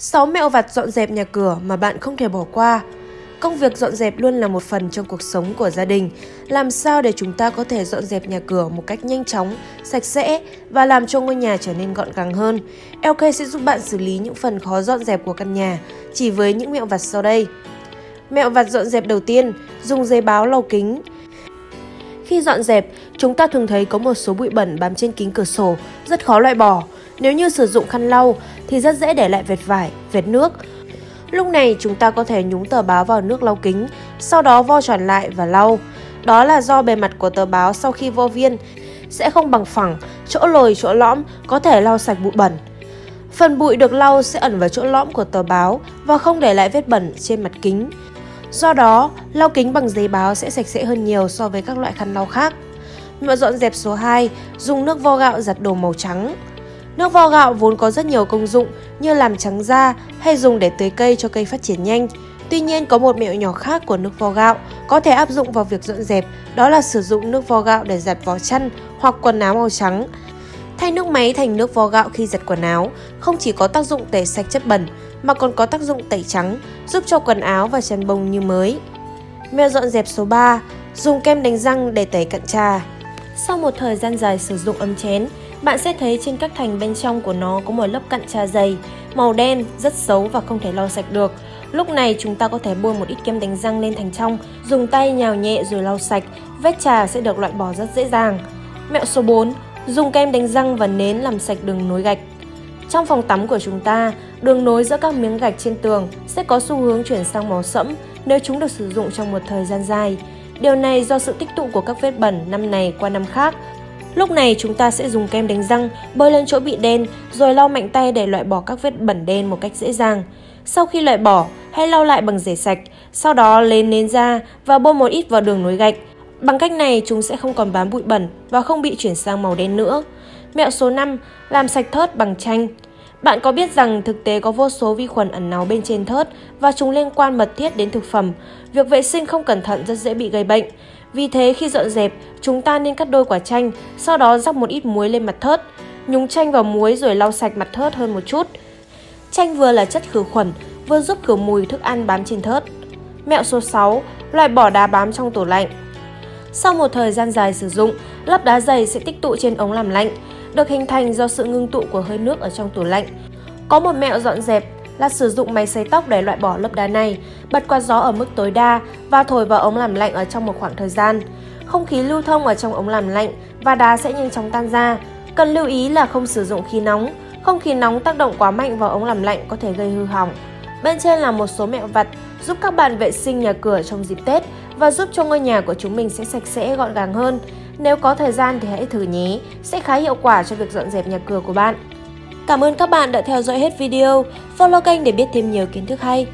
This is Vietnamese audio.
6 mẹo vặt dọn dẹp nhà cửa mà bạn không thể bỏ qua. Công việc dọn dẹp luôn là một phần trong cuộc sống của gia đình. Làm sao để chúng ta có thể dọn dẹp nhà cửa một cách nhanh chóng, sạch sẽ và làm cho ngôi nhà trở nên gọn gàng hơn? LK sẽ giúp bạn xử lý những phần khó dọn dẹp của căn nhà chỉ với những mẹo vặt sau đây. Mẹo vặt dọn dẹp đầu tiên, dùng giấy báo lau kính. Khi dọn dẹp, chúng ta thường thấy có một số bụi bẩn bám trên kính cửa sổ, rất khó loại bỏ. Nếu như sử dụng khăn lau thì rất dễ để lại vệt vải, vệt nước. Lúc này chúng ta có thể nhúng tờ báo vào nước lau kính, sau đó vo tròn lại và lau. Đó là do bề mặt của tờ báo sau khi vo viên sẽ không bằng phẳng, chỗ lồi chỗ lõm có thể lau sạch bụi bẩn. Phần bụi được lau sẽ ẩn vào chỗ lõm của tờ báo và không để lại vết bẩn trên mặt kính. Do đó, lau kính bằng giấy báo sẽ sạch sẽ hơn nhiều so với các loại khăn lau khác. Mẹo dọn dẹp số 2, dùng nước vo gạo giặt đồ màu trắng. Nước vo gạo vốn có rất nhiều công dụng như làm trắng da hay dùng để tưới cây cho cây phát triển nhanh. Tuy nhiên có một mẹo nhỏ khác của nước vo gạo có thể áp dụng vào việc dọn dẹp, đó là sử dụng nước vo gạo để giặt vỏ chăn hoặc quần áo màu trắng. Thay nước máy thành nước vo gạo khi giặt quần áo không chỉ có tác dụng tẩy sạch chất bẩn mà còn có tác dụng tẩy trắng, giúp cho quần áo và chăn bông như mới. Mẹo dọn dẹp số 3, dùng kem đánh răng để tẩy cặn trà. Sau một thời gian dài sử dụng ấm chén, bạn sẽ thấy trên các thành bên trong của nó có một lớp cặn trà dày, màu đen, rất xấu và không thể lau sạch được. Lúc này chúng ta có thể bôi một ít kem đánh răng lên thành trong, dùng tay nhào nhẹ rồi lau sạch, vết trà sẽ được loại bỏ rất dễ dàng. Mẹo số 4, dùng kem đánh răng và nến làm sạch đường nối gạch. Trong phòng tắm của chúng ta, đường nối giữa các miếng gạch trên tường sẽ có xu hướng chuyển sang màu sẫm nếu chúng được sử dụng trong một thời gian dài. Điều này do sự tích tụ của các vết bẩn năm này qua năm khác. Lúc này chúng ta sẽ dùng kem đánh răng bôi lên chỗ bị đen rồi lau mạnh tay để loại bỏ các vết bẩn đen một cách dễ dàng. Sau khi loại bỏ, hãy lau lại bằng rẻ sạch, sau đó lên nến ra và bôi một ít vào đường nối gạch. Bằng cách này chúng sẽ không còn bám bụi bẩn và không bị chuyển sang màu đen nữa. Mẹo số 5, làm sạch thớt bằng chanh. Bạn có biết rằng thực tế có vô số vi khuẩn ẩn náu bên trên thớt và chúng liên quan mật thiết đến thực phẩm. Việc vệ sinh không cẩn thận rất dễ bị gây bệnh. Vì thế khi dọn dẹp, chúng ta nên cắt đôi quả chanh, sau đó rắc một ít muối lên mặt thớt. Nhúng chanh vào muối rồi lau sạch mặt thớt hơn một chút. Chanh vừa là chất khử khuẩn, vừa giúp khử mùi thức ăn bám trên thớt. Mẹo số 6, loại bỏ đá bám trong tủ lạnh. Sau một thời gian dài sử dụng, lớp đá dày sẽ tích tụ trên ống làm lạnh, được hình thành do sự ngưng tụ của hơi nước ở trong tủ lạnh. Có một mẹo dọn dẹp là sử dụng máy sấy tóc để loại bỏ lớp đá này, bật quạt gió ở mức tối đa và thổi vào ống làm lạnh ở trong một khoảng thời gian. Không khí lưu thông ở trong ống làm lạnh và đá sẽ nhanh chóng tan ra. Cần lưu ý là không sử dụng khí nóng, không khí nóng tác động quá mạnh vào ống làm lạnh có thể gây hư hỏng. Bên trên là một số mẹo vặt giúp các bạn vệ sinh nhà cửa trong dịp Tết và giúp cho ngôi nhà của chúng mình sẽ sạch sẽ gọn gàng hơn. Nếu có thời gian thì hãy thử nhé, sẽ khá hiệu quả cho việc dọn dẹp nhà cửa của bạn. Cảm ơn các bạn đã theo dõi hết video, follow kênh để biết thêm nhiều kiến thức hay.